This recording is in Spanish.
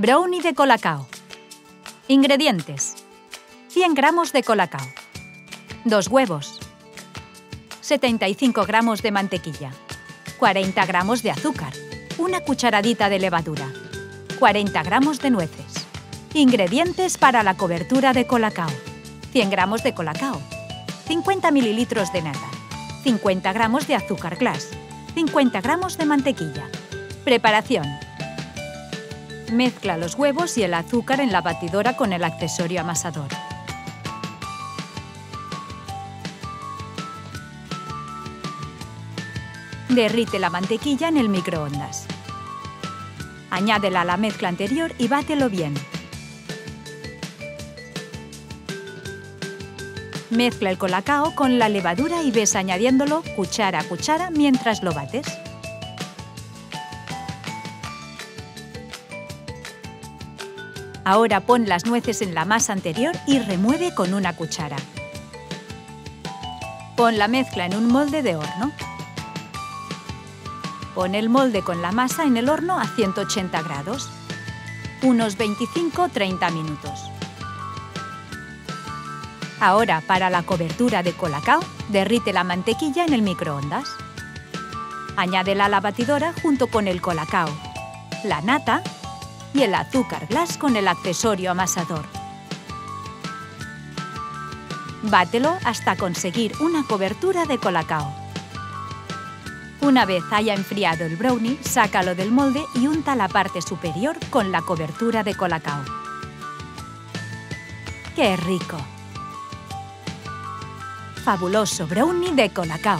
Brownie de colacao. Ingredientes. 100 gramos de colacao. 2 huevos. 75 gramos de mantequilla. 40 gramos de azúcar. Una cucharadita de levadura. 40 gramos de nueces. Ingredientes para la cobertura de colacao. 100 gramos de colacao. 50 mililitros de nata. 50 gramos de azúcar glass. 50 gramos de mantequilla. Preparación. Mezcla los huevos y el azúcar en la batidora con el accesorio amasador. Derrite la mantequilla en el microondas. Añádela a la mezcla anterior y bátelo bien. Mezcla el colacao con la levadura y ves añadiéndolo cuchara a cuchara mientras lo bates. Ahora pon las nueces en la masa anterior y remueve con una cuchara. Pon la mezcla en un molde de horno. Pon el molde con la masa en el horno a 180 grados, unos 25-30 minutos. Ahora, para la cobertura de colacao, derrite la mantequilla en el microondas. Añádela a la batidora junto con el colacao, la nata y el azúcar glass con el accesorio amasador. Bátelo hasta conseguir una cobertura de colacao. Una vez haya enfriado el brownie, sácalo del molde y unta la parte superior con la cobertura de colacao. ¡Qué rico! Fabuloso brownie de colacao.